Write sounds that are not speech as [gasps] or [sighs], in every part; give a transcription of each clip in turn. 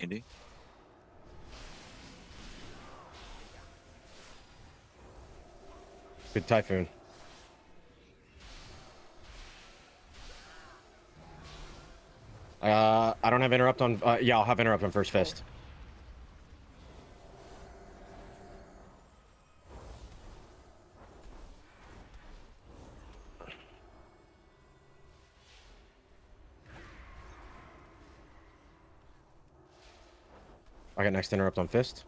Indy. Good typhoon. Uh, I don't have interrupt on. Uh, yeah, I'll have interrupt on first fist. Got next interrupt on fist.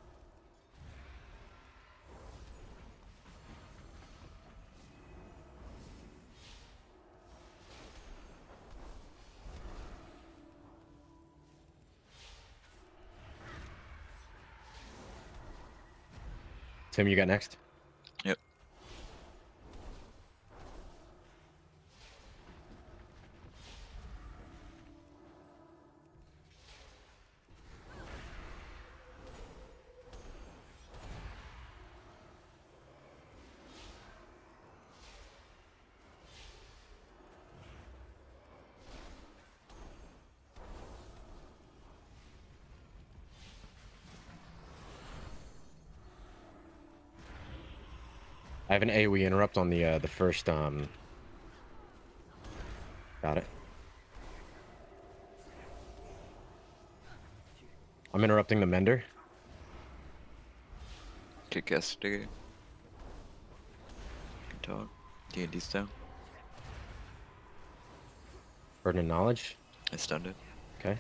Tim, you got next? Have an AoE interrupt on the uh, the first um. Got it. I'm interrupting the mender. Kick yesterday. Good talk. D and D style. Burden of knowledge. I stunned it. Okay.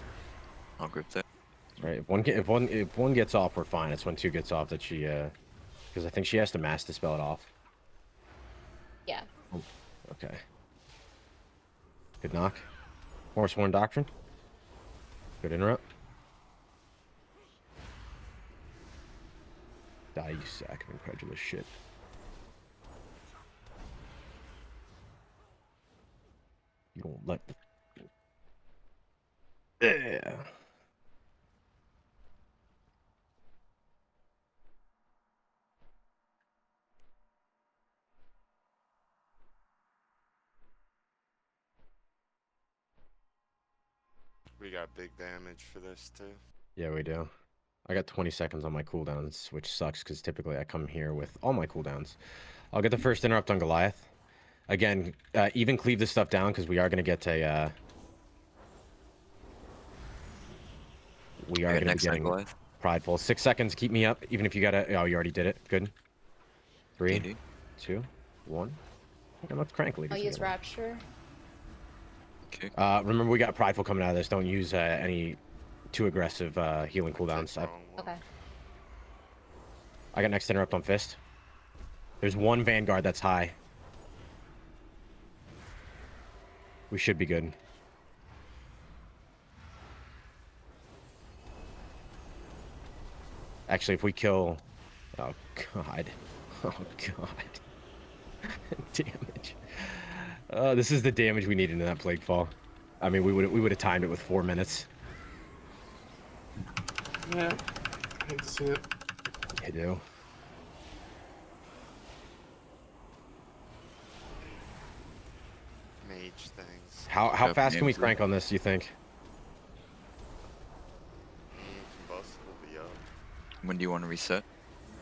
I'll grip that. Right. If one get, if one if one gets off, we're fine. It's when two gets off that she uh, because I think she has to mass to spell it off. Yeah. Oh, okay. Good knock. Forsworn Doctrine. Good interrupt. Die, you sack of incredulous shit. You don't let. Yeah. We got big damage for this too. Yeah, we do. I got 20 seconds on my cooldowns, which sucks because typically I come here with all my cooldowns. I'll get the first interrupt on Goliath. Again, uh, even cleave this stuff down because we are going to get a. Uh, we are going to be next time, getting Goliath. prideful. Six seconds, keep me up. Even if you got to. Oh, you already did it. Good. Three, D&D. two, one. I think I'm up crankly. I'll use Rapture. Okay. Uh, remember, we got prideful coming out of this. Don't use uh, any too aggressive uh, healing Take cooldowns. I. Okay. I got next interrupt on fist. There's one vanguard that's high. We should be good. Actually, if we kill... Oh, God. [laughs] Oh, God. [laughs] damage. Uh, this is the damage we needed in that plague fall. I mean, we would we would have timed it with four minutes. Yeah. Hate to see it. I do. Mage things. How how fast can we crank on this? Do You think? Combustible be up. When do you want to reset?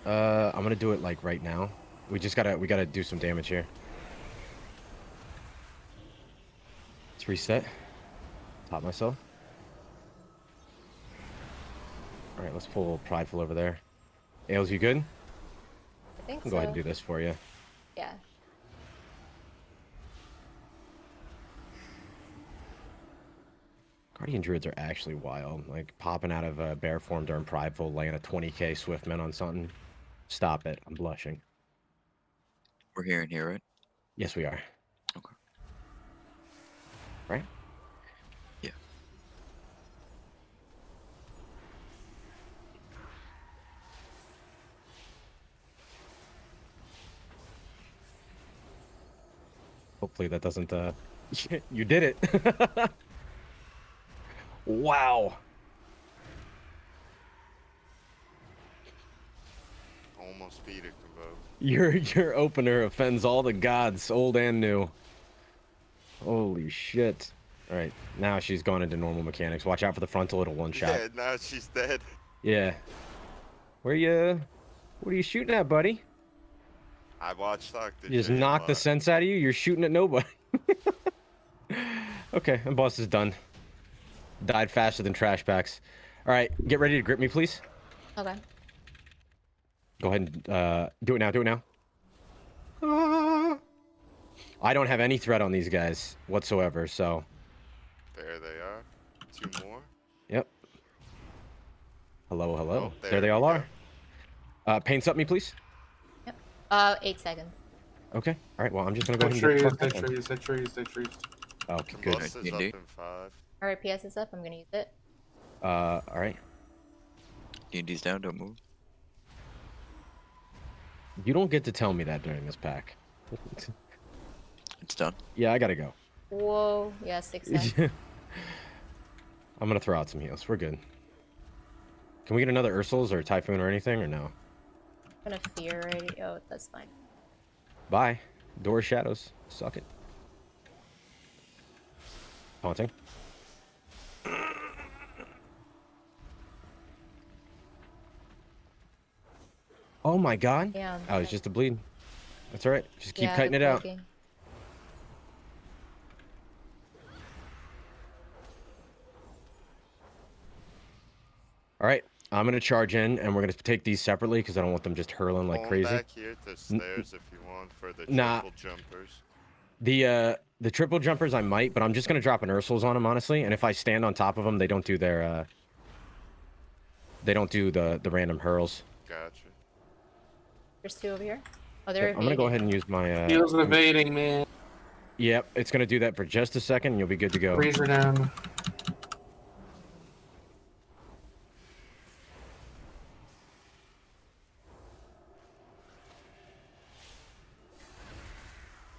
Uh, I'm gonna do it like right now. We just gotta we gotta do some damage here. Let's reset. Top myself. All right, let's pull a prideful over there. Ailes, you good? I think I'll so. go ahead and do this for you. Yeah. Guardian druids are actually wild. Like popping out of uh, bear form during prideful, laying a 20k Swiftmend on something. Stop it! I'm blushing. We're here and here, right? Yes, we are. Okay. Right? Yeah. Hopefully that doesn't, uh... [laughs] you did it! [laughs] wow! Almost beat it, Convoke. Your, your opener offends all the gods, old and new. Holy shit. All right, now she's gone into normal mechanics. Watch out for the frontal; it'll one shot. Yeah, now she's dead. Yeah. Where you? What are you shooting at, buddy? I watched Dr. You just J a knocked the sense out of you. You're shooting at nobody. [laughs] okay, and boss is done. Died faster than trash packs. All right, get ready to grip me, please. Okay. Go ahead and uh, do it now. Do it now. Ah. I don't have any threat on these guys whatsoever. So, There they are. Two more. yep. Hello, hello. Oh, there, there they all go. are. Uh, Pain Sup me, please. Yep. Uh, eight seconds. Okay. All right. Well, I'm just gonna go Dead ahead and trees, get dead the fuck trees, trees, trees. Okay, good. Combust is up in five. Alright, PS is up. I'm gonna use it. Uh, all right. D&D's down, don't move. You don't get to tell me that during this pack. [laughs] It's done. yeah, I gotta go. Whoa. Yeah, six. [laughs] I'm gonna throw out some heals. We're good. Can we get another Ursol's or Typhoon or anything, or no? I'm gonna fear already. Oh, that's fine. Bye. Door Shadows. Suck it. Haunting. Oh my god. Yeah. Oh, it's just a bleed. That's alright. Just keep yeah, cutting the it out. cloaking. Alright. I'm gonna charge in and we're gonna take these separately because I don't want them just hurling like Going crazy. back here to stairs if you want for the Nah. triple jumpers. The uh the triple jumpers I might, but I'm just gonna drop an Ursol's on them honestly, and if I stand on top of them, they don't do their uh they don't do the the random hurls. Gotcha. There's two over here. Oh, they're Yep, I'm gonna go ahead and use my uh Heals and evading, man. Yep, it's gonna do that for just a second and you'll be good to go. Freezer down.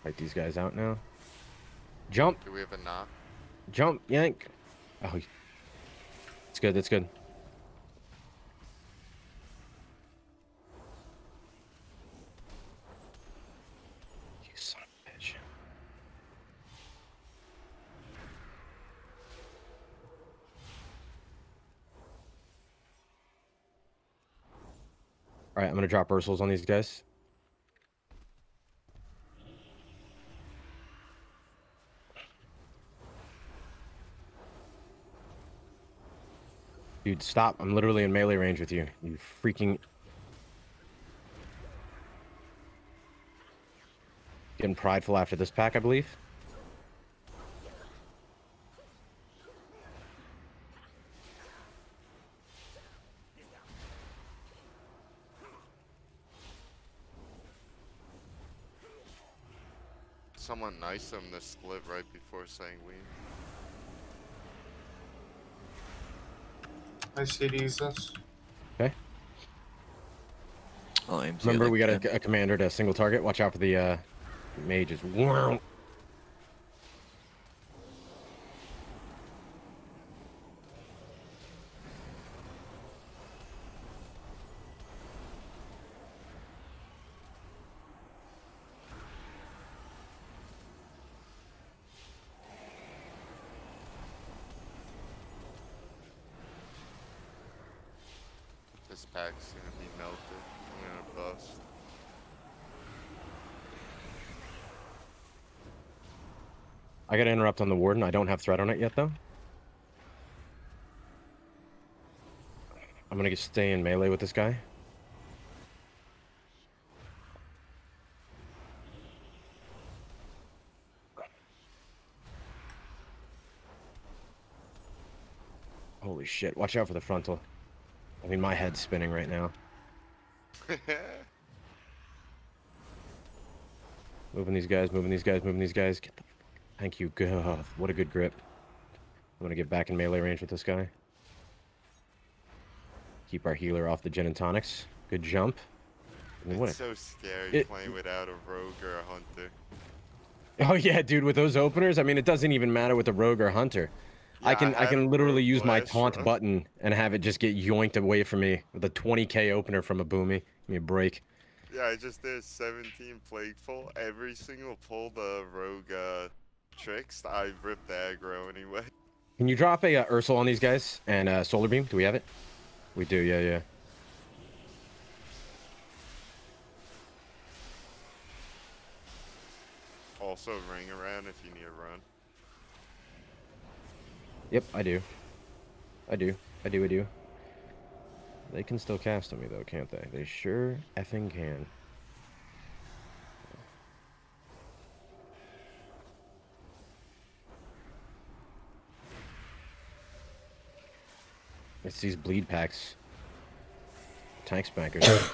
Fight these guys out now. Jump, Do we have a knock? jump, yank. Oh it's good, that's good. You son of a bitch. Alright, I'm gonna drop Ursol's on these guys. Dude, stop. I'm literally in melee range with you. You freaking... Getting prideful after this pack, I believe. Someone nice them the split right before saying we. I see Jesus. Okay. I'll aim to Remember, we got a, a commander to single target. Watch out for the uh, mages. Wow. This pack's gonna be melted. I'm gonna bust. I gotta interrupt on the warden. I don't have threat on it yet, though. I'm gonna stay in melee with this guy. Holy shit! Watch out for the frontal. I mean, my head's spinning right now. [laughs] Moving these guys, moving these guys, moving these guys. Get the. Thank you. God, oh, what a good grip. I'm gonna get back in melee range with this guy. Keep our healer off the gin and tonics. Good jump. I mean, what it's a- so scary It- playing without a rogue or a hunter. Oh yeah, dude, with those openers, I mean, it does't even matter with a rogue or hunter. I can I, I can literally use my taunt sure. [laughs] button and have it just get yoinked away from me with a 20k opener from a boomy. Give me a break. Yeah, I just did 17 Plaguefall. Every single pull the rogue uh, tricks, I ripped the aggro anyway. Can you drop a uh, on these guys and uh, solar beam? Do we have it? We do. Yeah, yeah. Also ring around if you need a run. Yep, I do. I do. I do, I do. They can still cast on me though, can't they? They sure effing can. It's these bleed packs. Tank spankers. [coughs]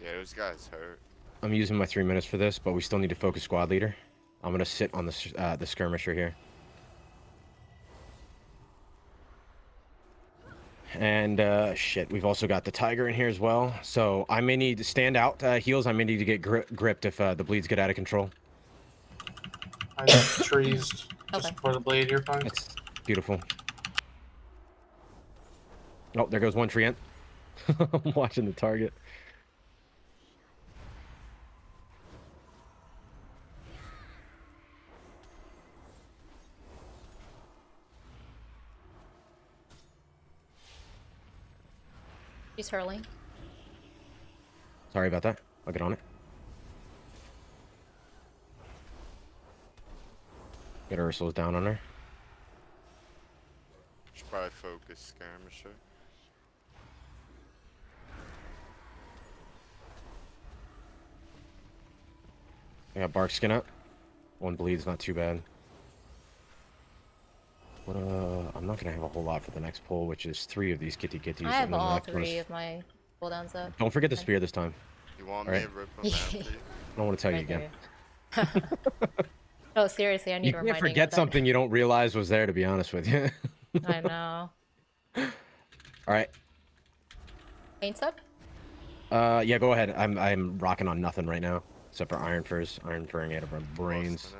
Yeah, those guys hurt. I'm using my three minutes for this, but we still need to focus squad leader. I'm gonna sit on the uh, the skirmisher here. And uh, shit, we've also got the tiger in here as well. So I may need to stand out uh, heals. I may need to get gri- gripped if uh, the bleeds get out of control. I got trees just Okay. for the blade. You're fine. That's beautiful. Oh, there goes one treant. [laughs] I'm watching the target. She's hurling. Sorry about that. I'll get on it. Get Ursula's down on her. Should probably focus skirmisher. I got bark skin up. One bleed's not too bad. What uh I'm not gonna have a whole lot for the next pull, which is three of these kitty kitties. I have and then the all next is- three of my cooldowns up. Don't forget the spear this time. You want Alright. me to rip them? I [laughs] don't want to tell you again. there. [laughs] oh, seriously, I need You to can't forget something you don't realize was there, to be honest with you. I [laughs] know. All right. Pain Sup? Uh, yeah, go ahead. I'm I'm rocking on nothing right now, except for iron furs. Iron furring out of our brains.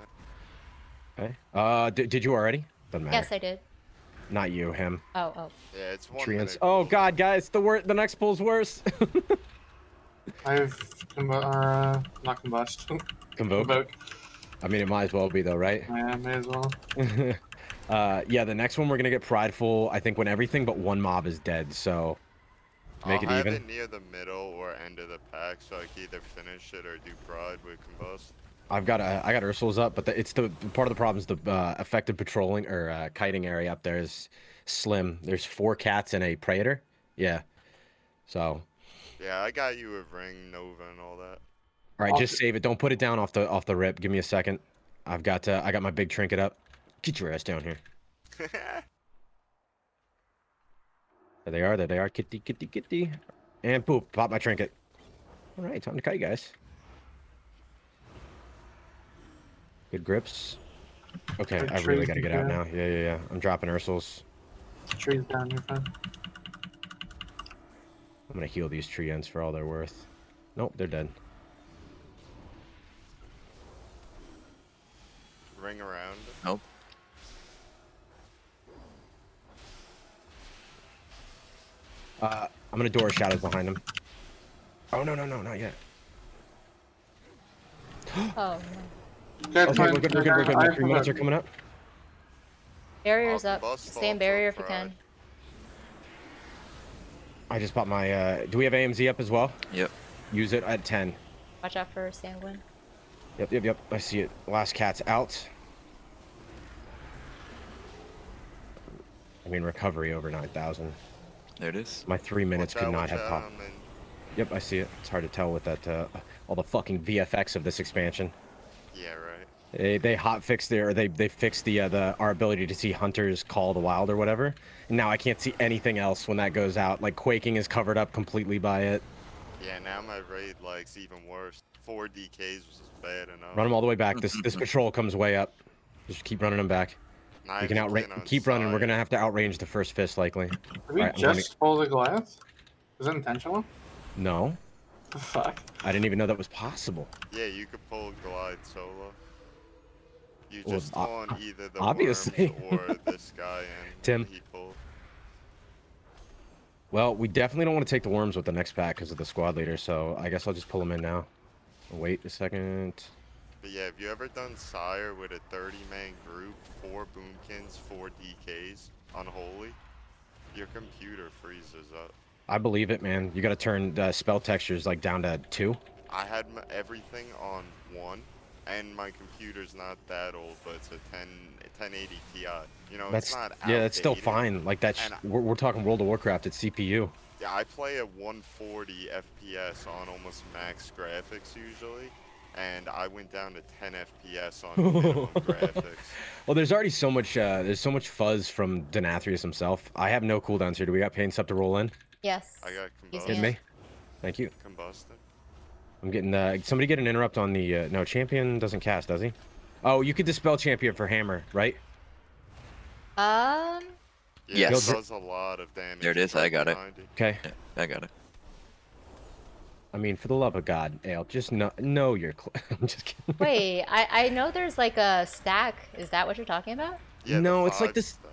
Okay. Uh, did, did you already? Doesn't matter. Yes, I did. Not you, him. Oh, oh. Yeah, it's one Treants. minute Oh. God, guys, the wor- the next pull's worse. [laughs] I've combu- uh, not combust. [laughs] Convoke. Convoke. I mean, it might as well be though, right? Yeah, may as well. [laughs] uh, yeah, the next one we're gonna get prideful. I think when everything but one mob is dead. So make I'll it have even. it near the middle or end of the pack, so I can either finish it or do pride with combust. I've got uh, I got Ursula's up, but the, it's the part of the problem is the uh, effective patrolling or uh, kiting area up there is slim. There's four cats and a predator. Yeah. So, Yeah, I got you a ring, Nova, and all that. all right, I'll just save it. Don't put it down off the off the rip. Give me a second. I've got uh, I got my big trinket up. Get your ass down here. [laughs] There they are. There they are. Kitty, kitty, kitty. And boop, pop my trinket. All right, time to kite, guys. Good grips. Okay, Good I really gotta get out now. Yeah, yeah, yeah. I'm dropping Ursol's. Trees down. You're fine. I'm gonna heal these treants for all they're worth. Nope, they're dead. Ring around. Nope. Uh, I'm gonna door shadows behind them. Oh no, no, no, not yet. [gasps] Oh, no. Good, Okay, fine. we're good. We're good. We're good. My three minutes are coming up. Barrier's up. combust Stay in barrier if you can. I just popped my. Uh, do we have AMZ up as well? Yep. Use it at 10. Watch out for Sanguine. Yep, yep, yep. I see it. Last cat's out. I mean, recovery over 9,000. There it is. My three minutes Watch could out, not have popped. Yep, I see it. It's hard to tell with that, uh, all the fucking VFX of this expansion. Yeah, right. They they hot fixed their they they fixed the uh, the our ability to see hunters call the wild or whatever. And now I can't see anything else when that goes out. Like quaking is covered up completely by it. Yeah, now my raid like's even worse. Four DKs was bad enough. Run them all the way back. This this [laughs] patrol comes way up. Just keep running them back. Not We can outrange. playing on Keep running. We're gonna have to outrange the first fist likely. Did we Alright, I'm gonna- just pull the glass? Was it intentional? No, The fuck? I didn't even know that was possible. Yeah, you could pull Glide solo. You Well, just o- uh, on either the obviously. worms or [laughs] this guy and Tim. he pulled. Well, we definitely don't want to take the worms with the next pack because of the squad leader. So I guess I'll just pull them in now. Wait a second. But yeah, have you ever done Sire with a 30 man group, four Boomkins, four DKs, unholy? Your computer freezes up. I believe it, man. You got to turn uh, spell textures like down to two. I had m- everything on one, and my computer's not that old, but it's a 10, 1080 Ti. You know, That's it's not yeah, that's still fine. Like that's I- we're, we're talking World of Warcraft. It's CPU. Yeah, I play at 140 FPS on almost max graphics usually, and I went down to 10 FPS on minimum [laughs] graphics. Well, there's already so much. Uh, there's so much fuzz from Denathrius himself. I have no cooldowns here. Do we got Pain Sup to roll in? Yes. I got combusted. Hit me. Thank you. Combusted. I'm getting. Uh, somebody get an interrupt on the. Uh, no, champion doesn't cast, does he? Oh, you could dispel champion for hammer, right? Um. Yeah, Yes. does a lot of damage. There it is, I got it. Okay. Yeah, I got it. I mean, for the love of God, Ale, just know, know your. Cl- [laughs] I'm just kidding. Wait, I I [laughs] know there's like a stack. Is that what you're talking about? Yeah, No, it's like this- stack.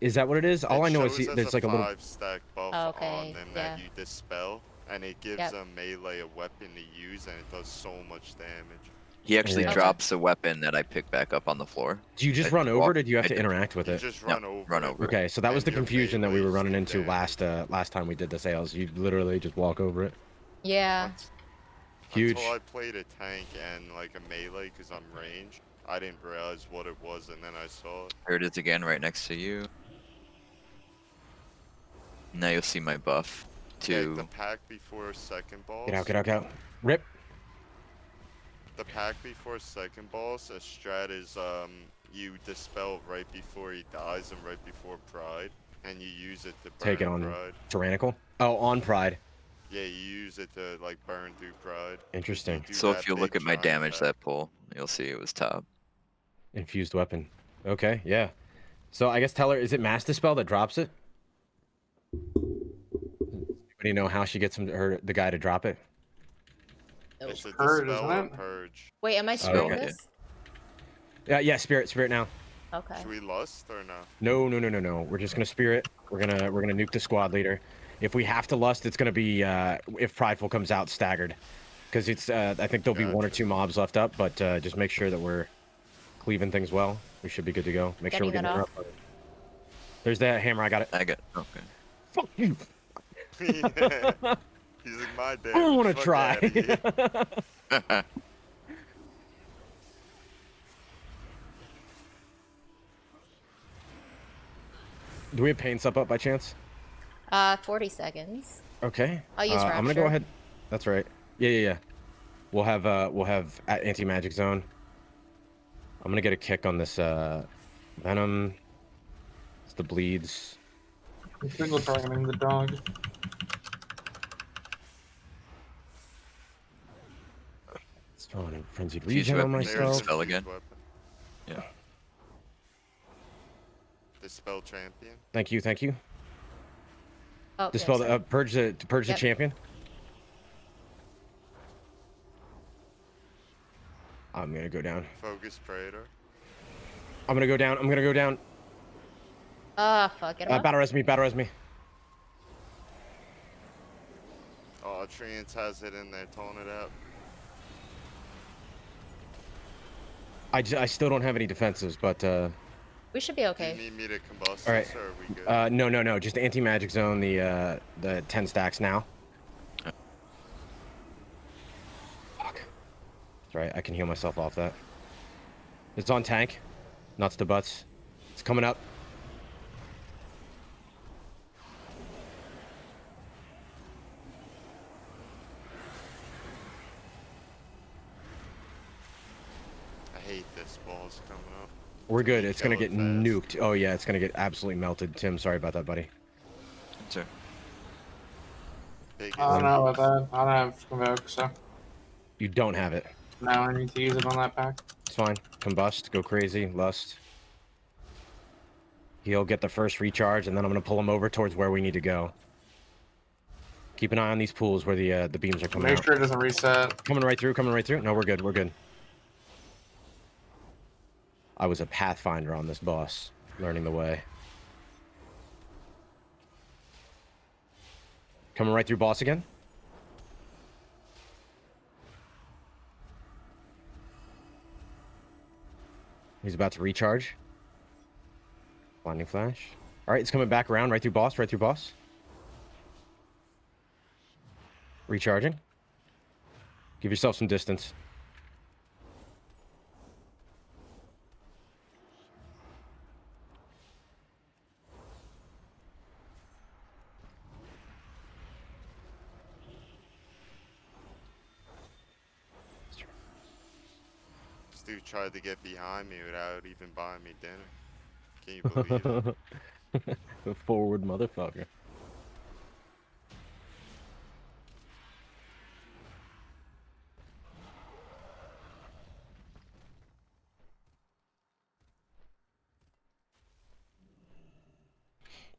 Is that what it is? All It I know is he- there's like a little. five stack buff Oh, okay, on them that you dispel, and it gives Yep. a melee a weapon to use, and it does so much damage. He actually Yeah. drops a weapon that I pick back up on the floor. Do you just I run over? walk- Or did you have I to did. interact with You it? just No, run over. run over. Okay, so that was the confusion that we were running into damage. last uh last time we did the sales. You literally just walk over it. Yeah. Unt- Huge. Until I played a tank and like a melee because I'm ranged, I didn't realize what it was, and then I saw it. Here it is again, right next to you. Now you'll see my buff Yeah, to the pack before second boss. Get out, get out, get out. Rip. The pack before second boss, a strat is um you dispel right before he dies and right before pride, and you use it to burn Take it on pride. Tyrannical. Oh, on Pride. Yeah, you use it to like burn through pride. Interesting. So if you look at my damage pack. that pull, you'll see it was top. Infused weapon. Okay, yeah. So I guess tell her, is it Mass Dispel that drops it? Anybody know how she gets him, her, the guy to drop it? It's a Purge, dispel isn't it? purge. Wait, am I screwing okay. this? Yeah, yeah, Spirit, Spirit now. Okay. Should we lust or no? No, no, no, no, no. We're just gonna Spirit. We're gonna, we're gonna nuke the squad leader. If we have to lust, it's gonna be, uh, if Prideful comes out staggered. Because it's, uh, I think there'll be one or two mobs left up, but uh, just make sure that we're cleaving things well. We should be good to go. Make sure we're Getting getting that interrupted. There's that hammer. I got it. I got okay. Fuck you. Yeah. [laughs] He's like my dad. I don't want to try. [laughs] Do we have pain sup up by chance? Uh, 40 seconds. Okay. I'll use uh, I'm gonna go ahead. That's right. Yeah, yeah, yeah. We'll have uh, we'll have anti magic zone. I'm gonna get a kick on this uh, venom. It's the bleeds. Single targeting the dog. It's throwing a frenzied Fuse regen on weapon, There's There's myself. spell again. Yeah. Dispel champion. Thank you, thank you. Oh, Dispel yes. the uh, purge the purge Yep. the champion. I'm gonna go down. Focus Praetor. I'm gonna go down. I'm gonna go down. Ah, fuck it. Uh, up. battle res me. Battle res me. Oh, Treants has it in there, towing it up. I, I still don't have any defensives, but uh, We should be Do okay. you need me to combust All right. this, or are we good? uh, no, no, no. Just anti magic zone. The uh, the ten stacks now. Fuck. That's right. I can heal myself off that. It's on tank. Nuts to butts. It's coming up. I hate this ball's coming up. We're good. It's gonna get fast. nuked. Oh yeah, it's gonna get absolutely melted. Tim, sorry about that, buddy. Sir. I don't know about that. I don't have Convoke, so You don't have it. now I need to use it on that pack. It's fine. Combust, go crazy, lust. He'll get the first recharge, and then I'm gonna pull him over towards where we need to go. Keep an eye on these pools where the uh, the beams are coming Make out. sure it doesn't reset. Coming right through, coming right through. No, we're good, we're good. I was a pathfinder on this boss, learning the way. Coming right through boss again. He's about to recharge. Blinding flash. All right, it's coming back around right through boss, right through boss. Recharging. Give yourself some distance. Tried to get behind me without even buying me dinner. Can you believe it? The [laughs] Forward motherfucker.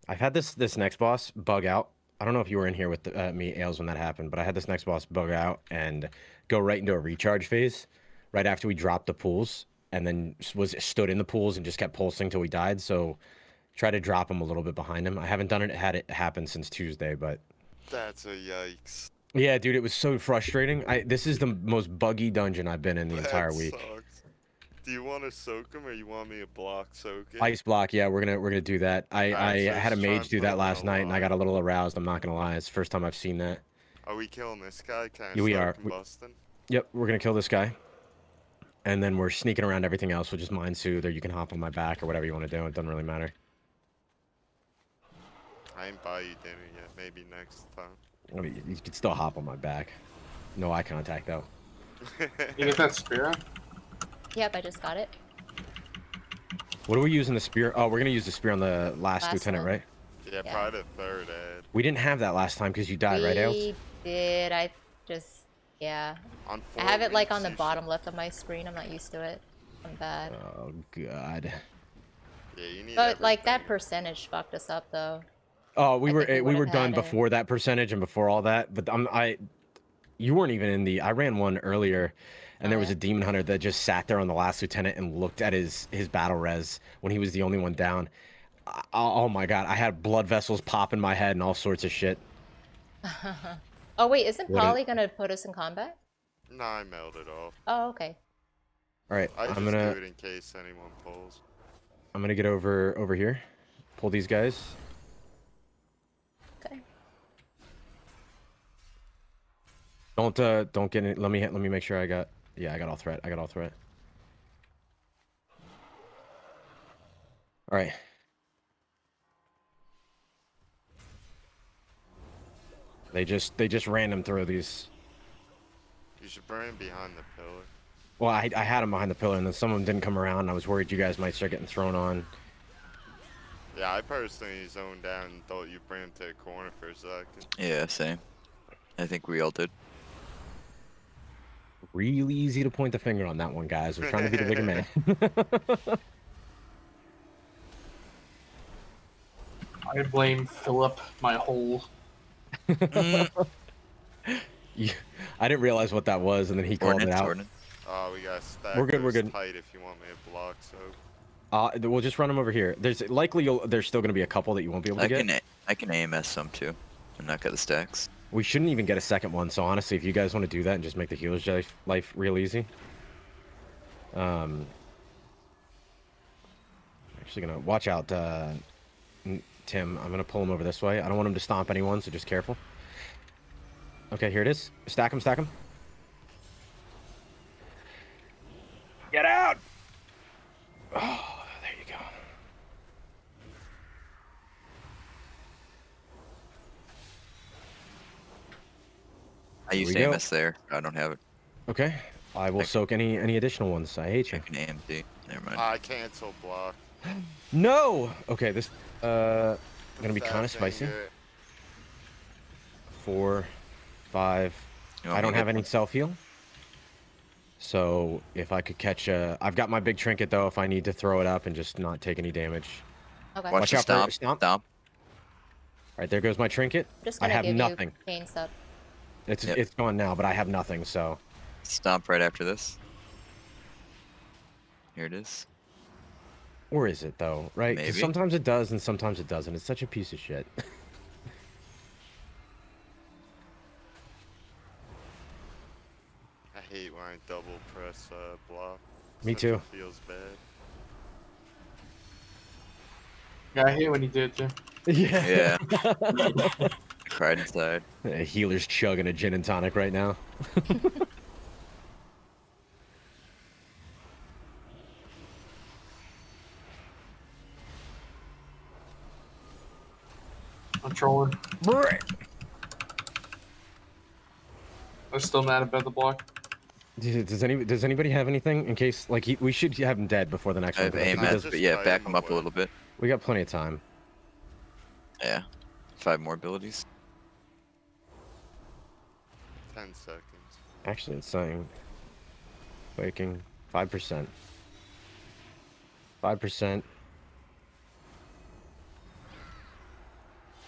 I've had this this next boss bug out. I don't know if you were in here with uh, me, Ailes, when that happened, but I had this next boss bug out and go right into a recharge phase right after we dropped the pools, and then was stood in the pools and just kept pulsing till we died. So try to drop him a little bit behind him. I haven't done it had it happen since Tuesday, but That's a yikes. yeah, dude, it was so frustrating. I this is the most buggy dungeon I've been in the entire week. sucks. Do you want to soak him or you want me to block soak it? Ice block, yeah, we're gonna we're gonna do that. I Alright, I had a mage do that last night, and I got a little aroused. I'm not gonna lie, it's the first time I've seen that. Are we killing this guy? Can I Yeah, we are. We- Yep, we're gonna kill this guy, and then we're sneaking around everything else. We'll just mind soothe, or you can hop on my back, or whatever you want to do. It doesn't really matter. I ain't buy you dinner yet. Maybe next time. I mean, you can still hop on my back. No eye contact though. You get that spear? Yep, I just got it. What are we using the spear? Oh, we're gonna use the spear on the last, Last lieutenant, one. right? yeah, Yeah. probably the third ad. We didn't have that last time because you died, right, Ailes? We did. I just yeah. On I have it like on the bottom left of my screen. I'm not used to it. I'm bad. Oh god. Yeah, you need But like that percentage fucked us up though. Oh, we I were we eh, we were done had it. before that percentage and before all that. But I'm I, you weren't even in the. I ran one earlier, and there was Okay. a demon hunter that just sat there on the last lieutenant and looked at his his battle res when he was the only one down. I- Oh, my god, I had blood vessels pop in my head and all sorts of shit. [laughs] Oh wait, isn't What is- Polly gonna put us in combat? Nah, I melted off. Oh okay. All right, I just I'm gonna do it in case anyone pulls. I'm gonna get over over here, pull these guys. Okay. Don't uh don't get it. Let me let me make sure I got. Yeah, I got all threat. I got all threat. All right. They just they just random throw these. You should burn him behind the pillar. Well, I I had him behind the pillar, and then some of them didn't come around. And I was worried you guys might start getting thrown on. Yeah, I personally zoned down and thought you'd bring him to the corner for a second. Yeah, same. I think we all did. Really easy to point the finger on that one, guys. We're trying to be the bigger man. [laughs] I blame Philip, my whole. [laughs] Mm. You- [laughs] I didn't realize what that was, and then he called it out. ordnance. Oh, we got stack We're good, we're good. tight if you want me to block so. Uh, we'll just run them over here. There's likely you'll, there's still going to be a couple that you won't be able to I get. can a- I can AMS some too, and not get the stacks. We shouldn't even get a second one. So honestly, if you guys want to do that and just make the healer's life, life real easy. Um. Actually, gonna watch out, uh, Tim. I'm gonna pull him over this way. I don't want him to stomp anyone, so just careful. Okay, here it is. Stack him, stack him. Get out! Oh, there you go. I used we go. There. I don't have it. Okay, I will Thank- soak any any additional ones. I hate I you. can AMD. Never mind. I cancel block. [gasps] No. Okay, this uh gonna be kind of spicy. finger. Four, five. You I don't have any self heal. So if I could catch a, I've got my big trinket though. If I need to throw it up and just not take any damage. Okay. Watch Watch the out for stomp. stomp. Stomp. All right, there goes my trinket. Just I gonna have nothing. pain sub. It's Yep. it's gone now, but I have nothing. So Stomp right after this. Here it is. or is it though? Right? 'Cause Maybe. sometimes it does and sometimes it doesn't. It's such a piece of shit. [laughs] I hate when I double press uh, block. Me since too. It feels bad. Yeah, I hate when you do it too. Yeah. Yeah. Cried inside. A healer's chugging a gin and tonic right now. [laughs] I'm trolling. I'm still mad about the block. Does does any does anybody have anything in case like he, we should have him dead before the next I one? have I think aim he at, does- just but yeah, back him him up a little bit. we got plenty of time. Yeah. Five more abilities. Ten seconds. Actually, it's saying waking five percent. Five percent.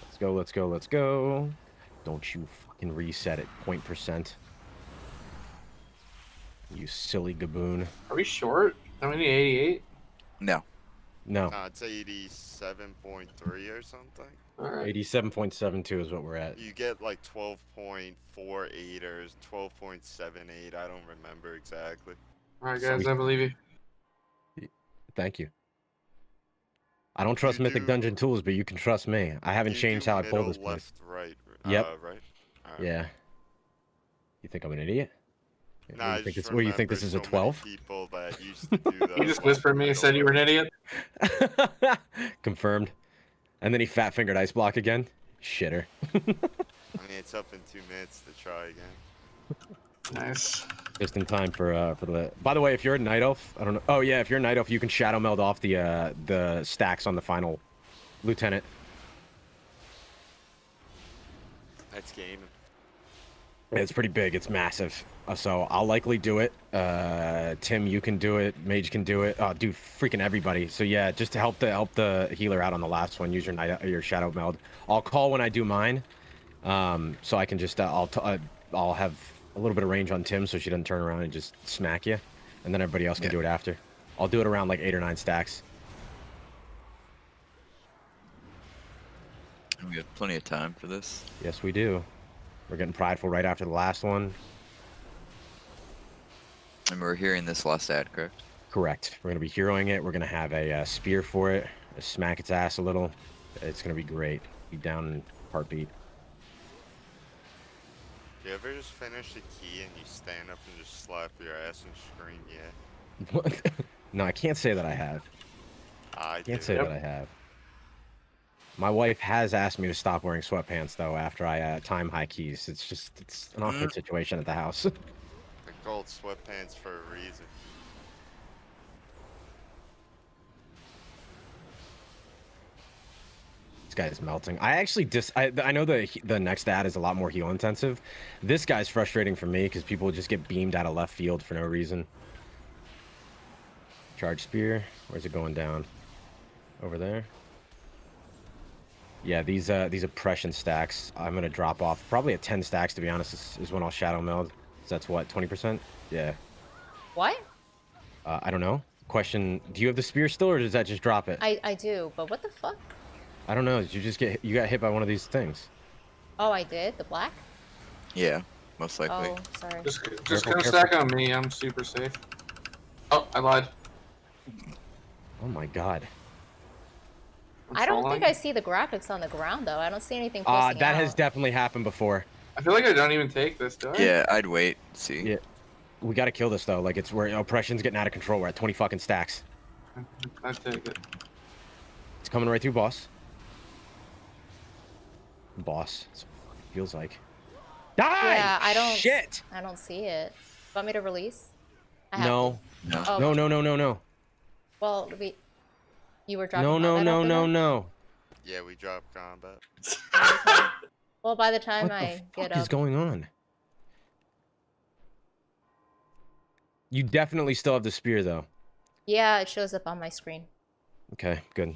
Let's go. Let's go. Let's go. Don't you fucking reset it. Point percent. You silly gaboon. Are we short? How many 88? No. No, Nah, it's 87.3 or something. Alright. eighty-seven point seven two is what we're at. You get like 12.48 or 12.78. I don't remember exactly. Alright, guys, I believe you. Thank you. I don't trust You Mythic do- Dungeon tools, but you can trust me. I haven't You changed how I pull middle, this place. left, right. Yep. Uh, right. Alright. Yeah. You think I'm an idiot? What Nah, I you think, just it's, what, you think this is a so many 12? People that used to do [laughs] You just whispered me and said you were an idiot. [laughs] Confirmed. And then he fat fingered ice block again. Shitter. I mean, it's up in two minutes to try again. Nice. Just in time for uh for the. By the way, if you're a night elf, I don't know. Oh yeah, if you're a night elf, you can shadow meld off the uh the stacks on the final lieutenant. That's gaming. It's pretty big. It's massive. Uh, so I'll likely do it. Uh, Tim, you can do it. Mage can do it. Oh, dude, freaking everybody. So yeah, just to help the help the healer out on the last one, use your night your shadow meld. I'll call when I do mine. Um, so I can just uh, I'll t- uh, I'll have a little bit of range on Tim, so she doesn't turn around and just smack you, and then everybody else can Yeah. do it after. I'll do it around like eight or nine stacks. We have plenty of time for this. Yes, we do. We're getting prideful right after the last one. And we're hearing this last ad, correct? Correct. We're gonna be heroing it. We're gonna have a uh, spear for it. Smack its ass a little. It's gonna be great. Be down in heartbeat. You ever just finish the key and you stand up and just slap your ass and scream, yeah? [laughs] What? [laughs] no, I can't say that I have. I Can't do. say that I have. My wife has asked me to stop wearing sweatpants though after I uh, time high keys. It's just it's an awkward situation at the house. [laughs] They're called sweatpants for a reason. this guy is melting. I actually dis. I, I know the the next ad is a lot more heal intensive. This guy's frustrating for me because people just get beamed out of left field for no reason. Charge spear. Where's it going down? Over there. Yeah, these uh these oppression stacks. I'm gonna drop off probably at 10 stacks to be honest. Is, is when I'll shadow meld. So that's what 20%. Yeah. What? Uh, I don't know. Question: Do you have the spear still, or does that just drop it? I, I do, but what the fuck? I don't know. Did you just get you got hit by one of these things? Oh, I did? The black? Yeah, most likely. Oh, sorry. Just, just Careful, gonna careful. stack on me. I'm super safe. Oh, I lied. Oh my god. I'm don't think I see the graphics on the ground, though. I don't see anything Uh, posting that has definitely happened before. I feel like I don't even take this, do I? Yeah, I'd wait. See. Yeah. We gotta kill this though. Like it's where oppression's getting out of control. We're at 20 fucking stacks. [laughs] I take it. It's coming right through, boss. Boss. That's what it feels like. Die! Yeah, I don't- Shit! I don't see it. Want me to release? I have No. No. Oh. No, no, no, no, no. Well, we. You were dropping No, no, combat no, after no, that? no. Yeah, we drop combat. [laughs] Well, by the time What I the get fuck is going on? You definitely still have the spear though. yeah, it shows up on my screen. Okay, good.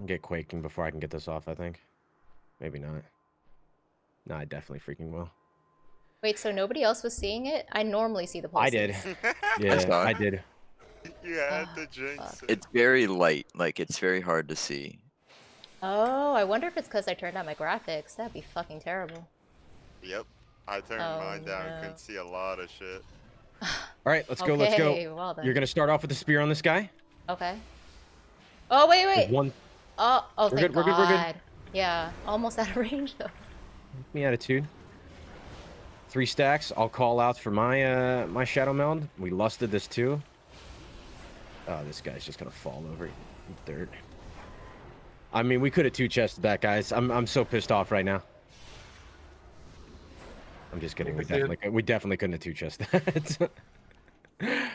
I'll get quaking before I can get this off, I think. Maybe not. No, I definitely freaking will. Wait, so nobody else was seeing it? I normally see the postings. [laughs] I did. Yeah, saw. I did. [laughs] you had Ah, to jinx it. It's very light. Like it's very hard to see. Oh, I wonder if it's because I turned on my graphics. That'd be fucking terrible. Yep. I turned Oh, mine down. no. Couldn't see a lot of shit. [sighs] All right, let's go. okay, Let's go. Well then. You're gonna start off with the spear on this guy. Okay. Oh wait, wait. There's wait. One Oh, oh, We're thank good, we're God. good, we're good. Yeah, almost [laughs] out of range though. me attitude. Three stacks. I'll call out for my uh my Shadowmeld. We lusted this too. Oh, this guy's just gonna fall over in dirt. I mean, we could have two chested that, guys. I'm I'm so pissed off right now. I'm just kidding. We definitely we definitely couldn't have two chested that. [laughs]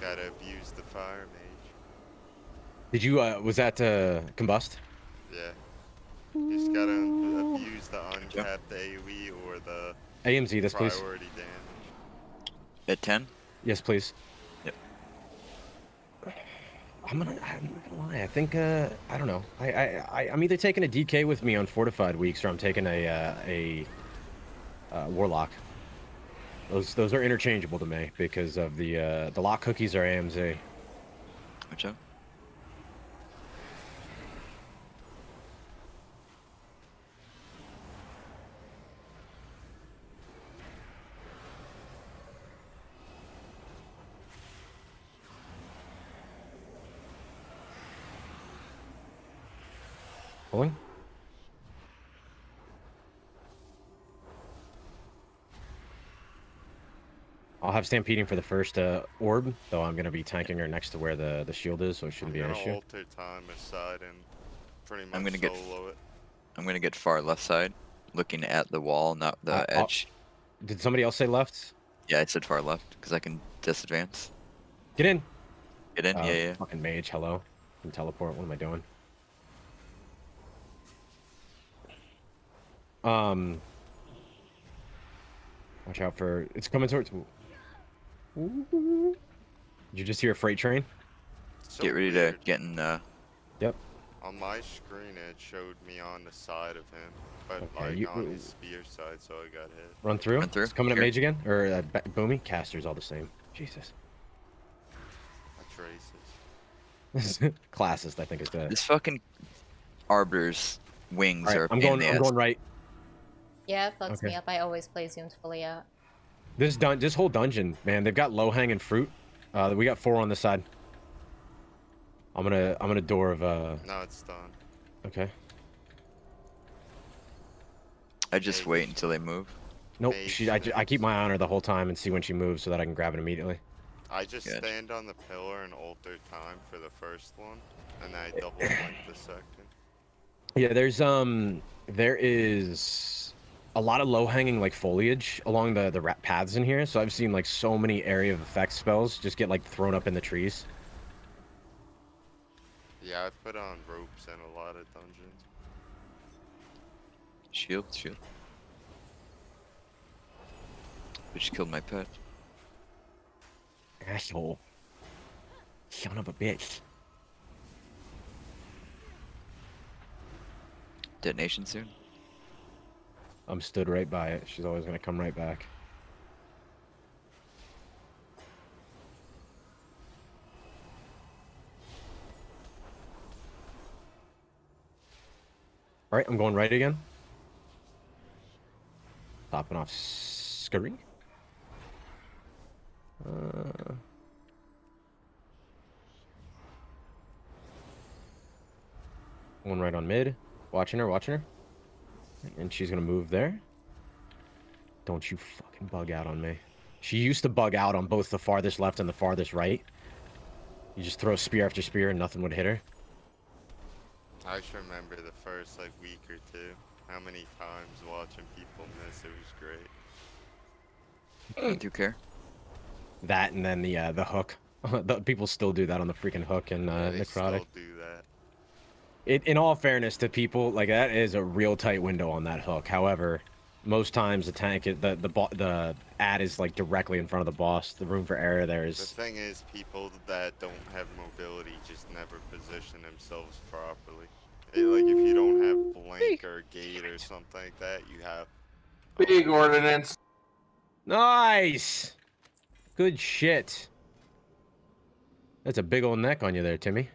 Gotta abuse the fire mage. Did you uh was that uh combust? Yeah. You just gotta un- abuse the uncapped AoE or the AMZ this please. priority damage. At 10? Yes, please. Yep. I'm gonna. I'm not gonna lie. I think. Uh, I don't know. I, I, I, I'm either taking a DK with me on fortified weeks, or I'm taking a, uh, a, uh, warlock. Those, those are interchangeable to me because of the, uh, the lock cookies are AMZ. Watch out. I'll have stampeding for the first uh, orb, though I'm gonna be tanking her next to where the the shield is, so it shouldn't I'm be an issue. alter time aside and pretty much I'm gonna get it. I'm gonna get far left side, looking at the wall, not the Uh, I'll- edge. Did somebody else say left? Yeah, I said far left because I can disadvance. Get in. Get in? Oh, yeah, yeah. Fucking mage, hello. Can teleport. What am I doing? Um. Watch out for. It's coming towards. Ooh. Did you just hear a freight train? So Get ready weird. to get in. Uh, Yep. On my screen, it showed me on the side of him, but Okay, like you- on his spear side, so I got hit. Run through. Run through. It's coming at mage again, or uh, boomy. Casters all the same. Jesus. That's racist. [laughs] Classist, I think is the. this fucking arbiter's wings All are right, a I'm going. in the I'm ass. going right. Yeah, it fucks me up. I always play zoomed fully out. This dun this whole dungeon, man, they've got low hanging fruit. Uh, we got four on the side. I'm gonna I'm gonna door of uh. Now it's done. Okay. I just Mage. wait until they move. Nope. Mage She I, I keep my eye on her the whole time and see when she moves so that I can grab it immediately. I just Good. stand on the pillar and alter time for the first one, and then I double blink the second. Yeah, there's um there is a lot of low hanging like foliage along the the ra- paths in here. So I've seen like so many area of effect spells just get like thrown up in the trees. Yeah, I've put on ropes in a lot of dungeons. Shield, shield. Bitch killed my pet. Asshole. Son of a bitch. Detonation soon. I'm stood right by it. She's always gonna come right back. All right, I'm going right again. Topping off scurry. Uh, one right on mid. Watching her, watching her. And she's gonna move there. Don't you fucking bug out on me. She used to bug out on both the farthest left and the farthest right. You just throw spear after spear and nothing would hit her. I just remember the first like week or two. How many times watching people miss? It was great. Do you care? That and then the uh, the hook. [laughs] the, people still do that on the freaking hook and uh, Yeah, they necrotic. still do that. It, in all fairness to people, like that is a real tight window on that hook. However, most times the tank, the the the ad is like directly in front of the boss. The room for error there is. The thing is, people that don't have mobility just never position themselves properly. Eh, like if you don't have blink or gate or something like that, you have. Big ordinance. Nice. Good shit. That's a big old neck on you there, Timmy.